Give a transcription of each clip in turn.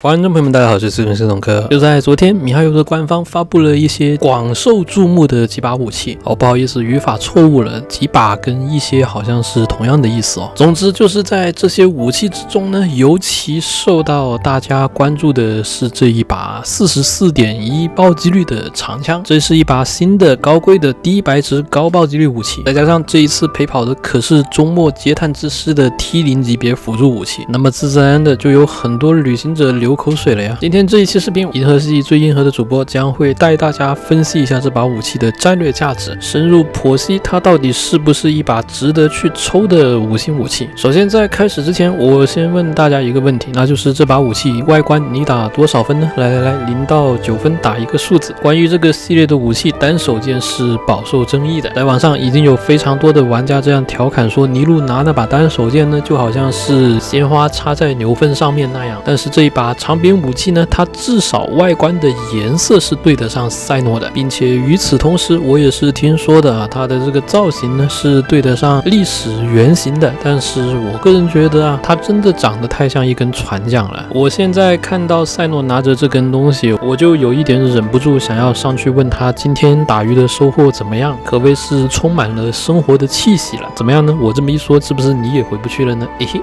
观众朋友们，大家好，这是四龙科。就在昨天，米哈游的官方发布了一些广受注目的几把武器。哦，不好意思，语法错误了，几把跟一些好像是同样的意思哦。总之就是在这些武器之中呢，尤其受到大家关注的是这一把四十四点一暴击率的长枪。这是一把新的高贵的低白值高暴击率武器，再加上这一次陪跑的可是周末阶探之师的 T 零级别辅助武器，那么自然的就有很多旅行者留。流口水了呀！今天这一期视频，银河系最硬核的主播将会带大家分析一下这把武器的战略价值，深入剖析它到底是不是一把值得去抽的五星武器。首先，在开始之前，我先问大家一个问题，那就是这把武器外观你打多少分呢？来来来，零到九分打一个数字。关于这个系列的武器，单手剑是饱受争议的，在网上已经有非常多的玩家这样调侃说，尼禄拿那把单手剑呢，就好像是鲜花插在牛粪上面那样。但是这一把。长柄武器呢，它至少外观的颜色是对得上赛诺的，并且与此同时，我也是听说的啊，它的这个造型呢是对得上历史原型的。但是我个人觉得啊，它真的长得太像一根船桨了。我现在看到赛诺拿着这根东西，我就有一点忍不住想要上去问他今天打鱼的收获怎么样，可谓是充满了生活的气息了。怎么样呢？我这么一说，是不是你也回不去了呢？嘿嘿。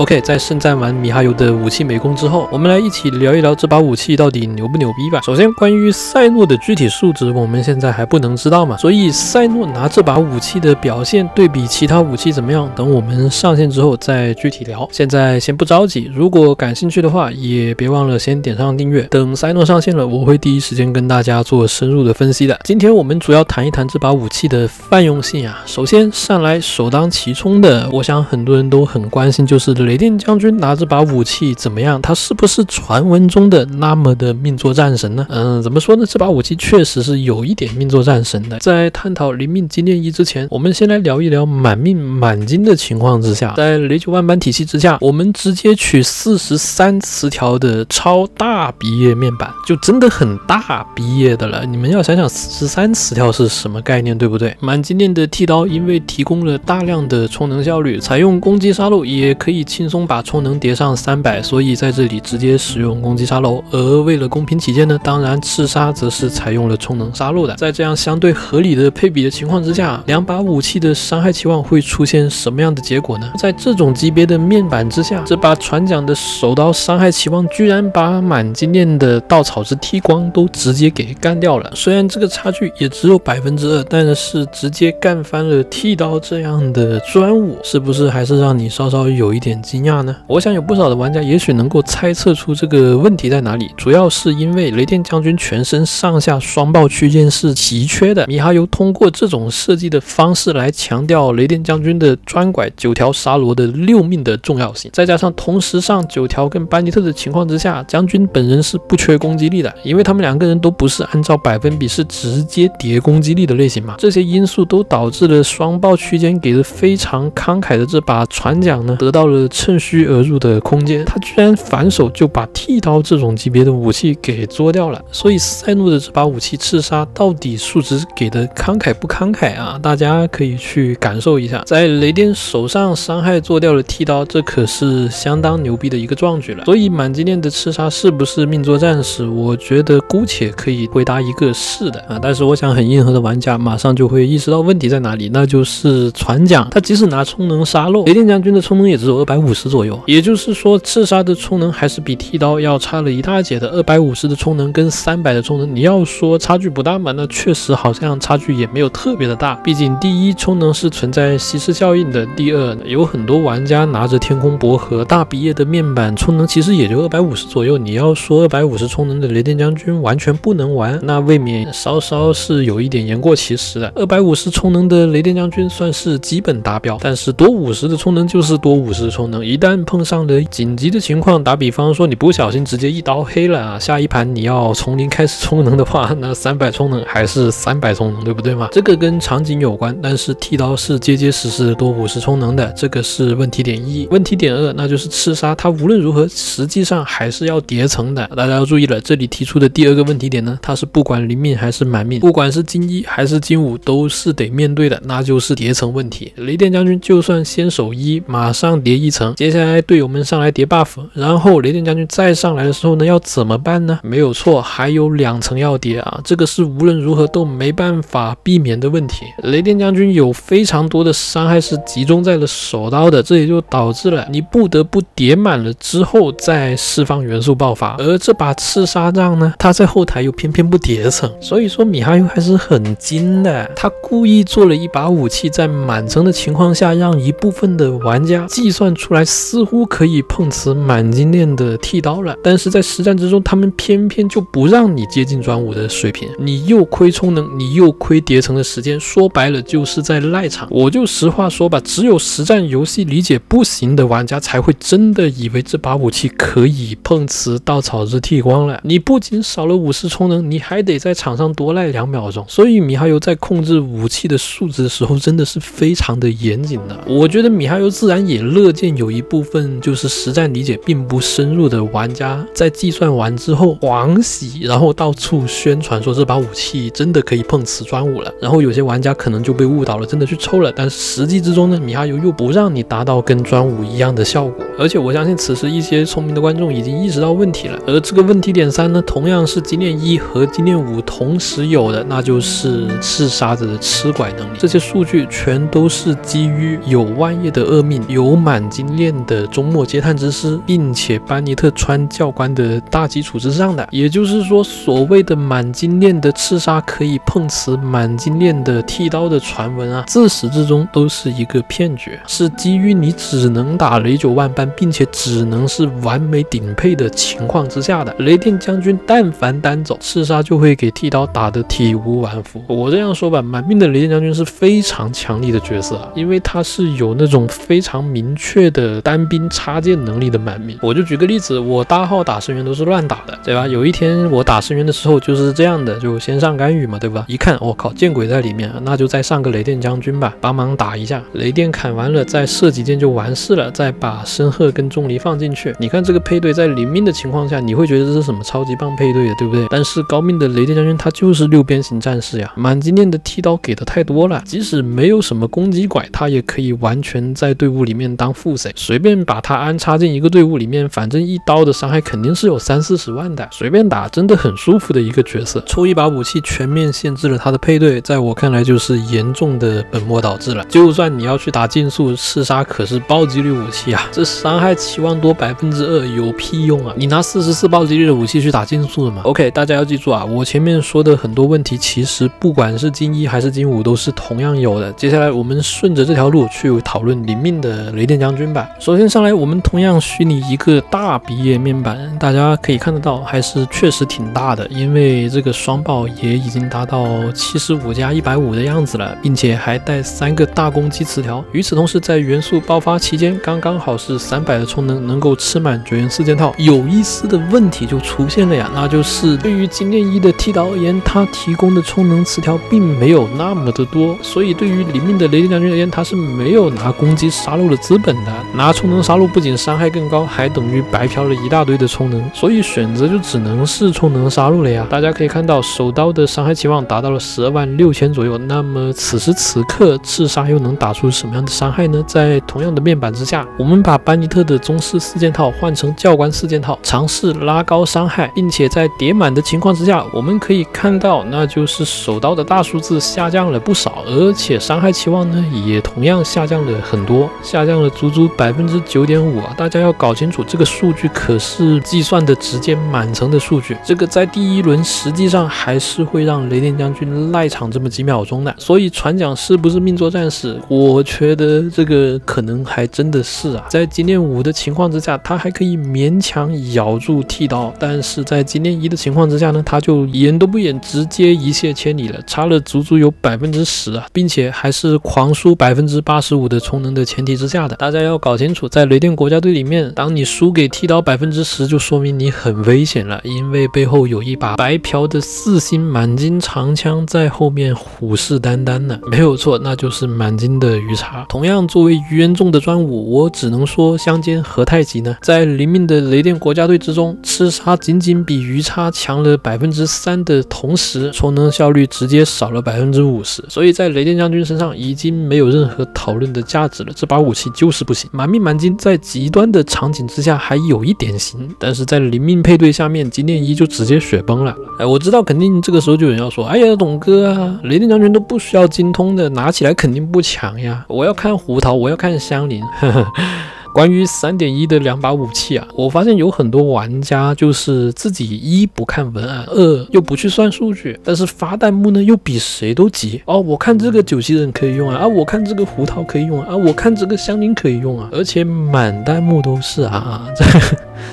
OK，在盛赞完米哈游的武器美工之后，我们来一起聊一聊这把武器到底牛不牛逼吧。首先，关于赛诺的具体数值，我们现在还不能知道嘛，所以赛诺拿这把武器的表现对比其他武器怎么样，等我们上线之后再具体聊。现在先不着急，如果感兴趣的话，也别忘了先点上订阅。等赛诺上线了，我会第一时间跟大家做深入的分析的。今天我们主要谈一谈这把武器的泛用性啊。首先上来首当其冲的，我想很多人都很关心，就是。雷电将军拿这把武器怎么样？他是不是传闻中的那么的命作战神呢？嗯，怎么说呢？这把武器确实是有一点命作战神的。在探讨灵命精炼一之前，我们先来聊一聊满命满金的情况之下，在雷九万般体系之下，我们直接取四十三词条的超大毕业面板，就真的很大毕业的了。你们要想想四十三词条是什么概念，对不对？满金炼的剃刀因为提供了大量的充能效率，采用攻击杀戮也可以。轻松把充能叠上三百，所以在这里直接使用攻击沙漏。而为了公平起见呢，当然刺杀则是采用了充能杀戮的。在这样相对合理的配比的情况之下，两把武器的伤害期望会出现什么样的结果呢？在这种级别的面板之下，这把船桨的手刀伤害期望居然把满金链的稻草之剃光都直接给干掉了。虽然这个差距也只有百分之二，但是直接干翻了剃刀这样的专武，是不是还是让你稍稍有一点？惊讶呢？我想有不少的玩家也许能够猜测出这个问题在哪里，主要是因为雷电将军全身上下双爆区间是奇缺的，米哈游通过这种设计的方式来强调雷电将军的专拐九条沙罗的六命的重要性，再加上同时上九条跟班尼特的情况之下，将军本人是不缺攻击力的，因为他们两个人都不是按照百分比是直接叠攻击力的类型嘛，这些因素都导致了双爆区间给的非常慷慨的这把船桨呢得到了。趁虚而入的空间，他居然反手就把剃刀这种级别的武器给捉掉了。所以赛诺的这把武器刺杀到底数值给的慷慨不慷慨啊？大家可以去感受一下。在雷电手上伤害做掉了剃刀，这可是相当牛逼的一个壮举了。所以满级链的刺杀是不是命作战士？我觉得姑且可以回答一个是的啊。但是我想很硬核的玩家马上就会意识到问题在哪里，那就是船桨。他即使拿充能杀戮，雷电将军的充能也只有二百五。十左右，也就是说，刺杀的充能还是比剃刀要差了一大截的。二百五十的充能跟三百的充能，你要说差距不大嘛？那确实好像差距也没有特别的大。毕竟第一，充能是存在稀释效应的；第二，有很多玩家拿着天空博和大毕业的面板，充能其实也就二百五十左右。你要说二百五十充能的雷电将军完全不能玩，那未免稍稍是有一点言过其实的。二百五十充能的雷电将军算是基本达标，但是多五十的充能就是多五十充能。一旦碰上了紧急的情况，打比方说你不小心直接一刀黑了啊，下一盘你要从零开始充能的话，那三百充能还是三百充能，对不对嘛？这个跟场景有关，但是剃刀是结结实实多五十充能的，这个是问题点一。问题点二，那就是刺杀它无论如何实际上还是要叠层的，大家要注意了，这里提出的第二个问题点呢，它是不管零命还是满命，不管是金一还是金五都是得面对的，那就是叠层问题。雷电将军就算先手一马上叠一层。层，接下来队友们上来叠 buff，然后雷电将军再上来的时候呢，要怎么办呢？没有错，还有两层要叠啊，这个是无论如何都没办法避免的问题。雷电将军有非常多的伤害是集中在了手刀的，这也就导致了你不得不叠满了之后再释放元素爆发。而这把刺杀杖呢，它在后台又偏偏不叠层，所以说米哈游还是很精的，他故意做了一把武器，在满层的情况下，让一部分的玩家计算出出来似乎可以碰瓷满金链的剃刀了，但是在实战之中，他们偏偏就不让你接近专武的水平，你又亏充能，你又亏叠层的时间，说白了就是在赖场。我就实话说吧，只有实战游戏理解不行的玩家才会真的以为这把武器可以碰瓷稻草之剃光了。你不仅少了五十充能，你还得在场上多赖两秒钟。所以米哈游在控制武器的数值的时候，真的是非常的严谨的。我觉得米哈游自然也乐见有一部分就是实战理解并不深入的玩家，在计算完之后狂喜，然后到处宣传说这把武器真的可以碰瓷专武了。然后有些玩家可能就被误导了，真的去抽了。但实际之中呢，米哈游又不让你达到跟专武一样的效果。而且我相信此时一些聪明的观众已经意识到问题了。而这个问题点三呢，同样是金链一和金链五同时有的，那就是赤沙子的吃拐能力。这些数据全都是基于有万叶的厄命、有满金练的终末阶探之师，并且班尼特川教官的大基础之上的。也就是说，所谓的满金链的刺杀可以碰瓷满金链的剃刀的传闻啊，自始至终都是一个骗局，是基于你只能打雷九万般，并且只能是完美顶配的情况之下的。雷电将军但凡单走刺杀，就会给剃刀打得体无完肤。我这样说吧，满命的雷电将军是非常强力的角色啊，因为他是有那种非常明确的单兵插件能力的满命。我就举个例子，我大号打深渊都是乱打的，对吧？有一天我打深渊的时候就是这样的，就先上干预嘛，对吧？一看我靠，见鬼在里面，那就再上个雷电将军吧，帮忙打一下。雷电砍完了，再射几箭就完事了，再把申鹤跟钟离放进去。你看这个配对在零命的情况下，你会觉得这是什么超级棒配对的，对不对？但是高命的雷电将军他就是六边形战士呀，满金链的剃刀给的太多了，即使没有什么攻击拐，他也可以完全在队伍里面当副随便把他安插进一个队伍里面，反正一刀的伤害肯定是有三四十万的，随便打真的很舒服的一个角色。抽一把武器全面限制了他的配对，在我看来就是严重的本末倒置了。就算你要去打竞速，刺杀可是暴击率武器啊，这伤害期望多百分之二有屁用啊？你拿四十四暴击率的武器去打竞速的吗？OK，大家要记住啊，我前面说的很多问题，其实不管是金一还是金五都是同样有的。接下来我们顺着这条路去讨论灵命的雷电将军吧。首先上来，我们同样虚拟一个大毕业面板，大家可以看得到，还是确实挺大的，因为这个双爆也已经达到七十五加一百五的样子了，并且还带三个大攻击词条。与此同时，在元素爆发期间，刚刚好是三百的充能，能够吃满绝缘四件套。有一丝的问题就出现了呀，那就是对于金链一的剃刀而言，它提供的充能词条并没有那么的多，所以对于里面的雷电将军而言，他是没有拿攻击杀戮的资本的。拿充能杀戮不仅伤害更高，还等于白嫖了一大堆的充能，所以选择就只能是充能杀戮了呀。大家可以看到，手刀的伤害期望达到了十二万六千左右。那么此时此刻，刺杀又能打出什么样的伤害呢？在同样的面板之下，我们把班尼特的宗师四件套换成教官四件套，尝试拉高伤害，并且在叠满的情况之下，我们可以看到，那就是手刀的大数字下降了不少，而且伤害期望呢也同样下降了很多，下降了足足百分之九点五啊！大家要搞清楚，这个数据可是计算的直接满层的数据，这个在第一轮实际上还是会让雷电将军赖场这么几秒钟的。所以船长是不是命座战士？我觉得这个可能还真的是啊，在金链五的情况之下，他还可以勉强咬住剃刀，但是在金链一的情况之下呢，他就演都不演，直接一泻千里了，差了足足有百分之十啊，并且还是狂输百分之八十五的充能的前提之下的。大家要搞清楚，在雷电国家队里面，当你输给剃刀百分之十，就说明你很危险了，因为背后有一把白嫖的四星满金长枪在后面虎视眈眈呢。没有错，那就是满金的鱼叉。同样作为鱼人众的专武，我只能说相煎何太急呢？在黎明的雷电国家队之中，吃杀仅仅比鱼叉强了百分之三的同时，充能效率直接少了百分之五十。所以在雷电将军身上已经没有任何讨论的价值了。这把武器就是不行。满命满金在极端的场景之下还有一点行，但是在零命配对下面，金链一就直接雪崩了。哎，我知道肯定这个时候就有人要说，哎呀，董哥啊，雷电将军都不需要精通的，拿起来肯定不强呀。我要看胡桃，我要看香菱。呵呵 关于三点一的两把武器啊，我发现有很多玩家就是自己一不看文案，二又不去算数据，但是发弹幕呢又比谁都急哦。我看这个九溪人可以用啊，啊，我看这个胡桃可以用啊，啊，我看这个香菱可以用啊，而且满弹幕都是啊，这。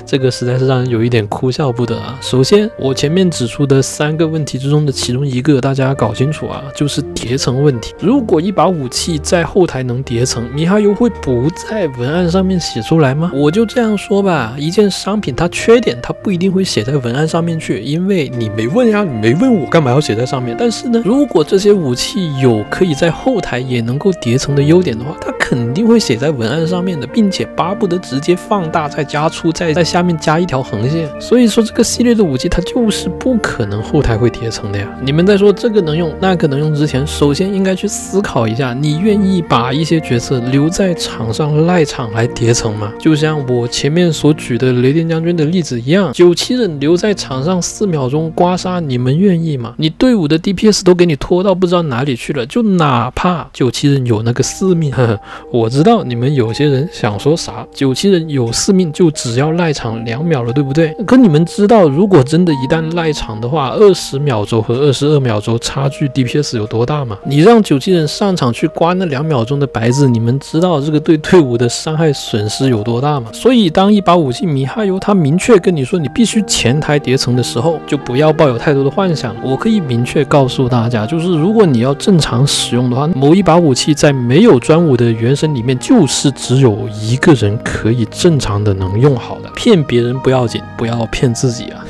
这个实在是让人有一点哭笑不得啊！首先，我前面指出的三个问题之中的其中一个，大家搞清楚啊，就是叠层问题。如果一把武器在后台能叠层，米哈游会不在文案上面写出来吗？我就这样说吧，一件商品它缺点，它不一定会写在文案上面去，因为你没问呀，你没问我干嘛要写在上面？但是呢，如果这些武器有可以在后台也能够叠层的优点的话，它肯定会写在文案上面的，并且巴不得直接放大再加粗再。在下面加一条横线，所以说这个系列的武器它就是不可能后台会叠层的呀。你们在说这个能用那个能用之前，首先应该去思考一下，你愿意把一些角色留在场上赖场来叠层吗？就像我前面所举的雷电将军的例子一样，九七人留在场上四秒钟刮痧，你们愿意吗？你队伍的 DPS 都给你拖到不知道哪里去了，就哪怕九七人有那个四命，呵呵我知道你们有些人想说啥，九七人有四命就只要赖。赖场两秒了，对不对？可你们知道，如果真的一旦赖场的话，二十秒钟和二十二秒钟差距 DPS 有多大吗？你让九七人上场去刮那两秒钟的白字，你们知道这个对队伍的伤害损失有多大吗？所以，当一把武器米哈游他明确跟你说你必须前台叠层的时候，就不要抱有太多的幻想。我可以明确告诉大家，就是如果你要正常使用的话，某一把武器在没有专武的原神里面，就是只有一个人可以正常的能用好的。骗别人不要紧，不要骗自己啊！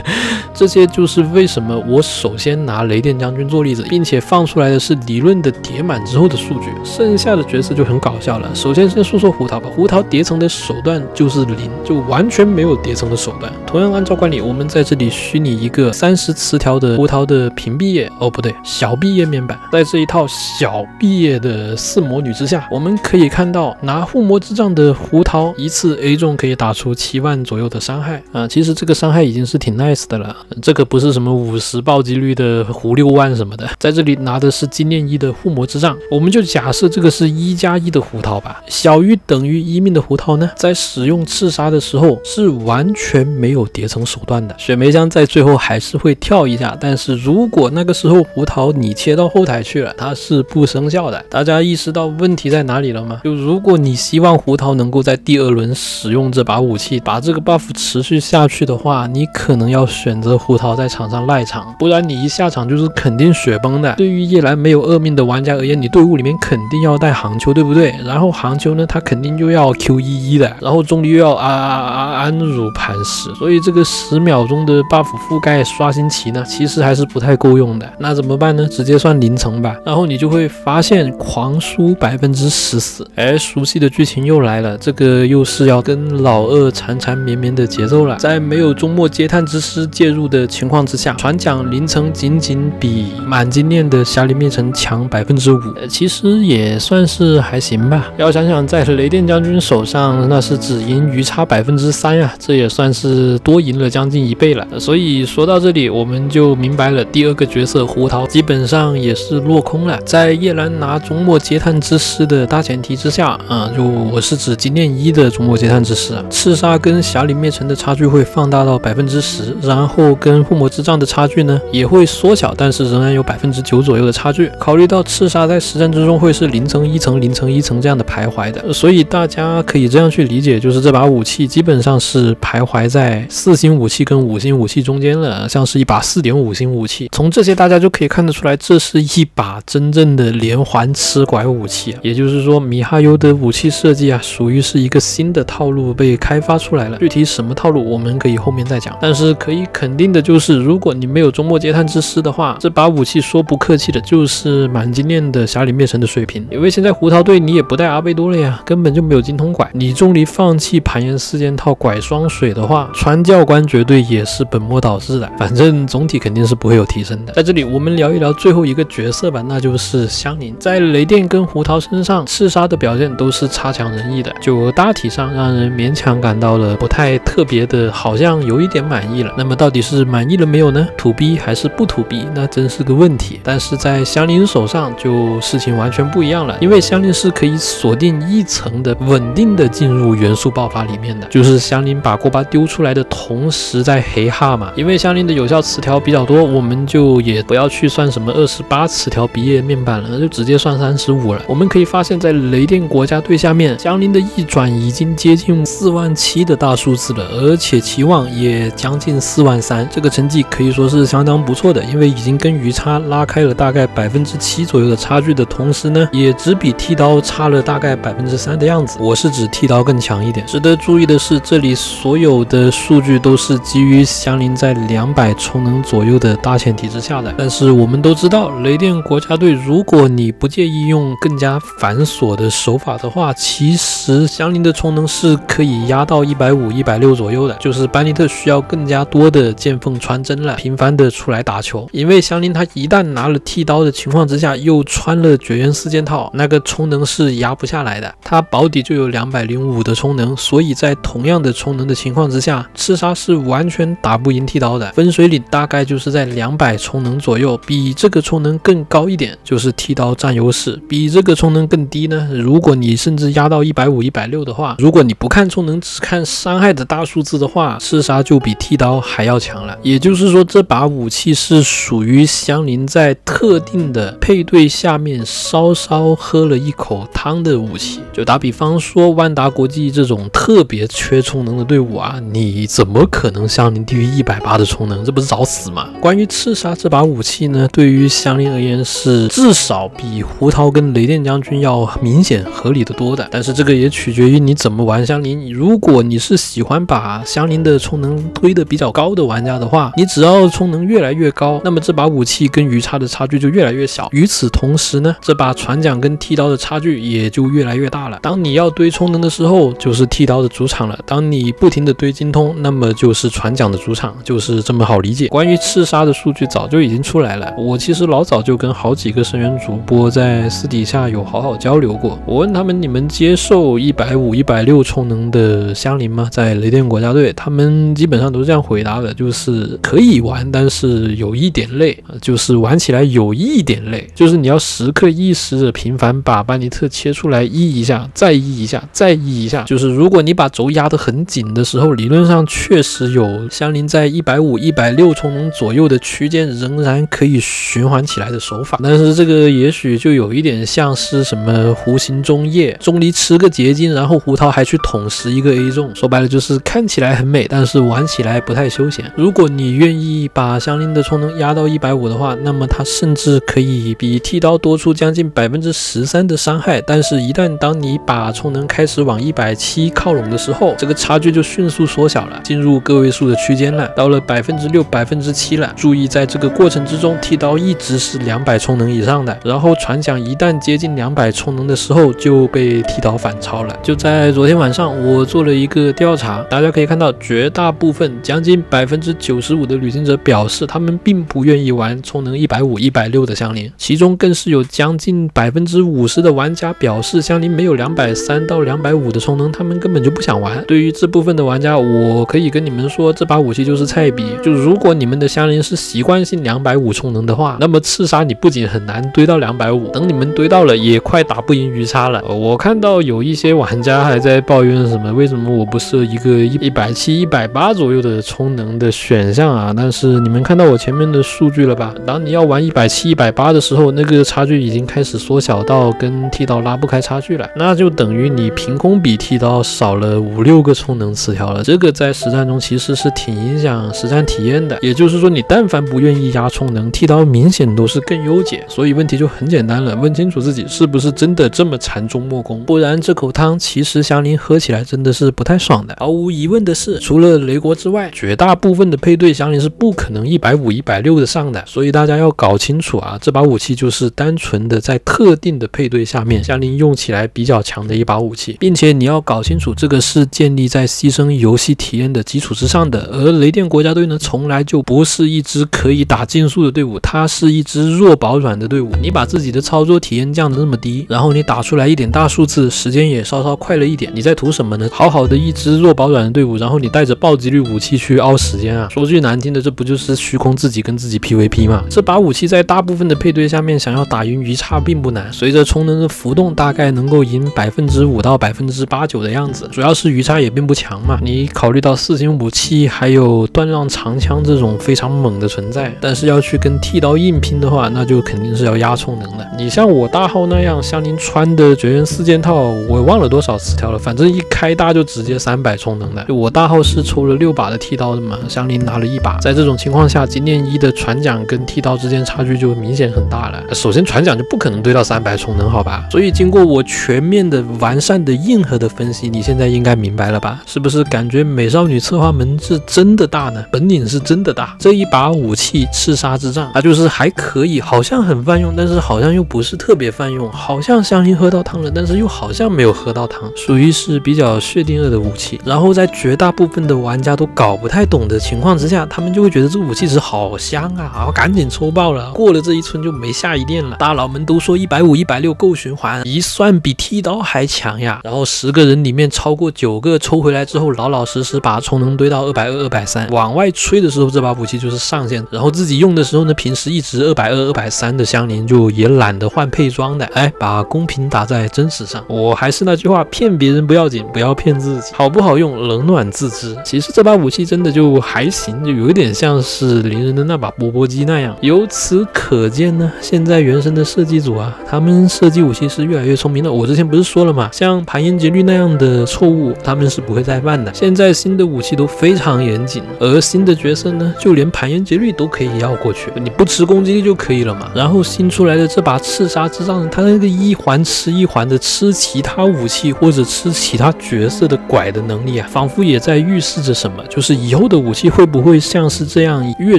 这些就是为什么我首先拿雷电将军做例子，并且放出来的是理论的叠满之后的数据，剩下的角色就很搞笑了。首先先说说胡桃吧，胡桃叠层的手段就是零，就完全没有叠层的手段。同样按照惯例，我们在这里虚拟一个三十词条的胡桃的屏蔽页，哦不对，小毕业面板，在这一套小毕业的四魔女之下，我们可以看到拿护魔之杖的胡桃一次 A 中可以打出七。一万左右的伤害啊，其实这个伤害已经是挺 nice 的了。这个不是什么五十暴击率的胡六万什么的，在这里拿的是金链一的护魔之杖，我们就假设这个是一加一的胡桃吧。小于等于一命的胡桃呢，在使用刺杀的时候是完全没有叠层手段的。雪梅香在最后还是会跳一下，但是如果那个时候胡桃你切到后台去了，它是不生效的。大家意识到问题在哪里了吗？就如果你希望胡桃能够在第二轮使用这把武器。把这个 buff 持续下去的话，你可能要选择胡桃在场上赖场，不然你一下场就是肯定雪崩的。对于夜兰没有恶命的玩家而言，你队伍里面肯定要带杭秋，对不对？然后杭秋呢，他肯定就要 Q 一一的，然后中离又要啊啊啊安如磐石，所以这个十秒钟的 buff 覆盖刷新期呢，其实还是不太够用的。那怎么办呢？直接算零层吧。然后你就会发现狂输百分之十四。哎，熟悉的剧情又来了，这个又是要跟老二缠。缠绵绵的节奏了，在没有终末阶探之师介入的情况之下，船桨凌晨仅仅比满金链的霞里灭城强百分之五，其实也算是还行吧。要想想在雷电将军手上，那是只赢余差百分之三呀，这也算是多赢了将近一倍了。所以说到这里，我们就明白了，第二个角色胡桃基本上也是落空了。在叶兰拿终末阶探之师的大前提之下，啊，就我是指金链一的终末阶探之师啊，刺杀。它跟侠里灭城的差距会放大到百分之十，然后跟附魔之杖的差距呢也会缩小，但是仍然有百分之九左右的差距。考虑到刺杀在实战之中会是零层一层零层一层这样的徘徊的，所以大家可以这样去理解，就是这把武器基本上是徘徊在四星武器跟五星武器中间了，像是一把四点五星武器。从这些大家就可以看得出来，这是一把真正的连环吃拐武器。也就是说，米哈游的武器设计啊，属于是一个新的套路被开发出。来了。具体什么套路，我们可以后面再讲。但是可以肯定的就是，如果你没有终末阶探之师的话，这把武器说不客气的，就是满金链的侠领灭神的水平。因为现在胡桃队你也不带阿贝多了呀，根本就没有精通拐。你钟离放弃盘岩四件套拐双水的话，传教官绝对也是本末倒置的。反正总体肯定是不会有提升的。在这里，我们聊一聊最后一个角色吧，那就是香菱。在雷电跟胡桃身上，刺杀的表现都是差强人意的，就大体上让人勉强感到了不太特别的，好像有一点满意了。那么到底是满意了没有呢？土逼还是不土逼？那真是个问题。但是在香菱手上，就事情完全不一样了，因为香菱是可以锁定一层的稳定的进入元素爆发里面的，就是香菱把锅巴丢出来的同时在黑哈嘛，因为香菱的有效词条比较多，我们就也不要去算什么二十八词条毕业面板了，就直接算三十五了。我们可以发现，在雷电国家队下面，香菱的一转已经接近四万七的大数字了，而且期望也将近四万三，这个成绩可以说是相当不错的，因为已经跟鱼叉拉开了大概百分之七左右的差距的同时呢，也只比剃刀差了大概百分之三的样子。我是指剃刀更强一点。值得注意的是，这里所有的数据都是基于祥林在两百。充能左右的大前提之下的，但是我们都知道，雷电国家队，如果你不介意用更加繁琐的手法的话，其实祥林的充能是可以压到一百五、一百六左右的。就是班尼特需要更加多的见缝穿针了，频繁的出来打球。因为香菱他一旦拿了剃刀的情况之下，又穿了绝缘四件套，那个充能是压不下来的。他保底就有两百零五的充能，所以在同样的充能的情况之下，刺杀是完全打不赢剃刀的。分水。岭大概就是在两百充能左右，比这个充能更高一点就是剃刀占优势，比这个充能更低呢。如果你甚至压到一百五、一百六的话，如果你不看充能，只看伤害的大数字的话，刺杀就比剃刀还要强了。也就是说，这把武器是属于香菱在特定的配对下面稍稍喝了一口汤的武器。就打比方说，万达国际这种特别缺充能的队伍啊，你怎么可能香菱低于一百八的充能？这不是找死吗？关于刺杀这把武器呢，对于香菱而言是至少比胡桃跟雷电将军要明显合理的多的。但是这个也取决于你怎么玩香菱。如果你是喜欢把香菱的充能推得比较高的玩家的话，你只要充能越来越高，那么这把武器跟鱼叉的差距就越来越小。与此同时呢，这把船桨跟剃刀的差距也就越来越大了。当你要堆充能的时候，就是剃刀的主场了；当你不停的堆精通，那么就是船桨的主场，就是这么好。理解关于刺杀的数据早就已经出来了。我其实老早就跟好几个声源主播在私底下有好好交流过。我问他们：你们接受一百五、一百六充能的香菱吗？在雷电国家队，他们基本上都是这样回答的：就是可以玩，但是有一点累，就是玩起来有一点累，就是你要时刻意识着频繁把班尼特切出来移一下，再移一下，再移一下。就是如果你把轴压得很紧的时候，理论上确实有香菱在一百五、一百。六充能左右的区间仍然可以循环起来的手法，但是这个也许就有一点像是什么弧形中叶，钟离吃个结晶，然后胡桃还去捅十一个 A 中，说白了就是看起来很美，但是玩起来不太休闲。如果你愿意把香菱的充能压到一百五的话，那么它甚至可以比剃刀多出将近百分之十三的伤害，但是，一旦当你把充能开始往一百七靠拢的时候，这个差距就迅速缩小了，进入个位数的区间了，到了百分之六。百分之七了。注意，在这个过程之中，剃刀一直是两百充能以上的。然后船桨一旦接近两百充能的时候，就被剃刀反超了。就在昨天晚上，我做了一个个调查，大家可以看到，绝大部分将近百分之九十五的旅行者表示，他们并不愿意玩充能一百五、一百六的香菱。其中更是有将近百分之五十的玩家表示，香菱没有两百三到两百五的充能，他们根本就不想玩。对于这部分的玩家，我可以跟你们说，这把武器就是菜逼，就如。如果你们的香菱是习惯性两百五充能的话，那么刺杀你不仅很难堆到两百五，等你们堆到了也快打不赢鱼叉了。我看到有一些玩家还在抱怨什么，为什么我不是一个一一百七、一百八左右的充能的选项啊？但是你们看到我前面的数据了吧？当你要玩一百七、一百八的时候，那个差距已经开始缩小到跟剃刀拉不开差距了，那就等于你凭空比剃刀少了五六个充能词条了。这个在实战中其实是挺影响实战体验的。也就是说，你但凡不愿意压充能，剃刀明显都是更优解。所以问题就很简单了，问清楚自己是不是真的这么缠中莫攻，不然这口汤其实祥林喝起来真的是不太。太爽的。毫无疑问的是，除了雷国之外，绝大部分的配对香菱是不可能一百五、一百六的上的。所以大家要搞清楚啊，这把武器就是单纯的在特定的配对下面，香菱用起来比较强的一把武器，并且你要搞清楚，这个是建立在牺牲游戏体验的基础之上的。而雷电国家队呢，从来就不是一支可以打竞速的队伍，它是一支弱保软的队伍。你把自己的操作体验降得那么低，然后你打出来一点大数字，时间也稍稍快了一点，你在图什么呢？好好的一支弱保软的队伍，然后你带着暴击率武器去凹时间啊？说句难听的，这不就是虚空自己跟自己 PVP 吗？这把武器在大部分的配对下面，想要打赢鱼叉并不难。随着充能的浮动，大概能够赢百分之五到百分之八九的样子。主要是鱼叉也并不强嘛。你考虑到四星武器还有断让长枪这种非常猛的存在，但是要去跟剃刀硬拼的话，那就肯定是要压充能的。你像我大号那样，香菱穿的绝缘四件套，我忘了多少词条了，反正一开大就直接三百充能的。就我大号是抽了六把的剃刀的嘛，香菱拿了一把。在这种情况下，经验一的船桨跟剃刀之间差距就明显很大了。首先船桨就不可能堆到三百充能，好吧？所以经过我全面的、完善的、硬核的分析，你现在应该明白了吧？是不是感觉美少女策划门是真的大呢？本领是真的大。这一把武器赤砂之杖，它就是还可以，好像很泛用，但是好像又不是特别泛用，好像香菱喝到汤了，但是又好像没有喝到汤，属于是比较血定二的武器。然后在绝大部分的玩家都搞不太懂的情况之下，他们就会觉得这武器值好香啊，然后赶紧抽爆了，过了这一村就没下一店了。大佬们都说一百五、一百六够循环，一算比剃刀还强呀。然后十个人里面超过九个抽回来之后，老老实实把充能堆到二百二、二百三，往外吹的时候，这把武器就是上限。然后自己用的时候呢，平时一直二百二、二百三的香菱就也懒得换配装的，哎，把公屏打在真实上。我还是那句话，骗别人不要紧，不要骗自己。好不好用，冷暖自知。其实这把武器真的就还行，就有一点像是灵人的那把波波机那样。由此可见呢，现在原神的设计组啊，他们设计武器是越来越聪明了。我之前不是说了嘛，像盘岩节律那样的错误，他们是不会再犯的。现在新的武器都非常严谨，而新的角色呢，就连盘岩节律都可以要过去，你不吃攻击力就可以了嘛。然后新出来的这把赤砂之杖，它那个一环吃一环的吃其他武器或者吃其他角色的拐的能力啊，仿佛也在预示着什么，就是以后的武器会不会像是这样越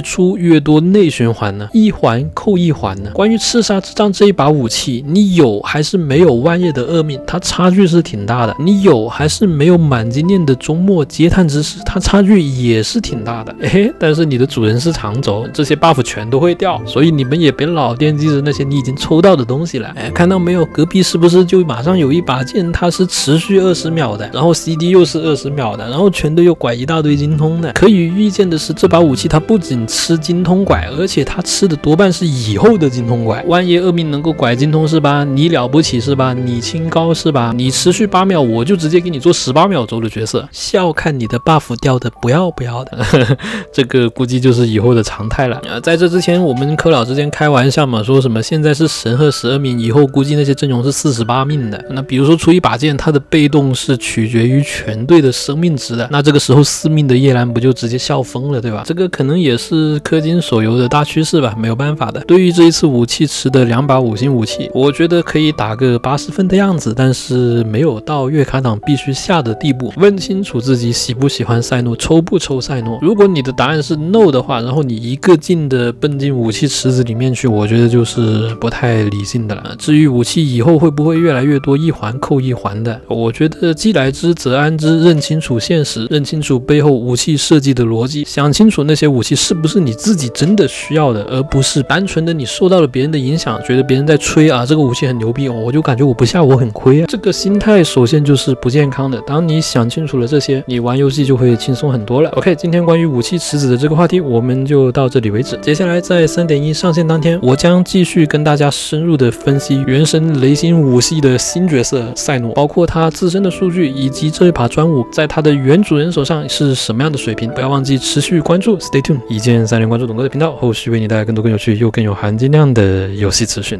出越多内循环呢？一环扣一环呢？关于刺杀之杖这一把武器，你有还是没有万叶的厄命，它差距是挺大的；你有还是没有满经验的终末阶探之时，它差距也是挺大的。哎，但是你的主人是长轴，这些 buff 全都会掉，所以你们也别老惦记着那些你已经抽到的东西了。哎，看到没有？隔壁是不是就马上有一把剑，它是持续二十秒的，然后 CD 又是二十秒的，然后全队又拐一大堆精通的。可以预见的是，这把武器它不仅吃精通拐，而且它吃的多半是以后的精通拐。万叶恶命能够拐精通是吧？你了不起是吧？你清高是吧？你持续八秒，我就直接给你做十八秒钟的角色。笑看你的 buff 掉的不要不要的，这个估计就是以后的常态了。啊，在这之前，我们科老之间开玩笑嘛，说什么现在是神和十二命，以后估计那些阵容是四十八命的。那比如说出一把剑，它的被动是取决于全队的生命值的，那这个时候四命的叶兰不就直接笑疯了，对吧？这个可能也是氪金手游的大趋势吧，没有办法的。对于这一次武器池的两把五星武器，我觉得可以打个八十分的样子，但是没有到月卡党必须下的地步。问清楚自己喜不喜欢赛诺，抽不抽赛诺。如果你的答案是 no 的话，然后你一个劲的奔进武器池子里面去，我觉得就是不太理性的了。至于武器以后会不会越来越多一环扣一环的，我觉得既来之则安之，认清楚现实，认清楚背后武器设计的逻辑，想清楚那些武器是不是你自己真的需要的，而不是单纯的你受到了别人的影响，觉得别人在吹啊，这个武器很牛逼，我就感觉我不下我很亏啊。这个心态首先就是不健康的。当你想清楚了这些，你玩游戏就会轻松很多了。OK，今天关于武器池子的这个话题，我们就到这里为止。接下来在三点一上线当天，我将继续跟大家深入的分析原神雷星武系的新角色赛诺，包括他自身的数据以及这爬专武在它的原主人手上是什么样的水平。不要忘记持续关注，Stay tuned，一键三连关注董哥的频道，后续为你带来更多更有趣又更有含金量的游戏资讯。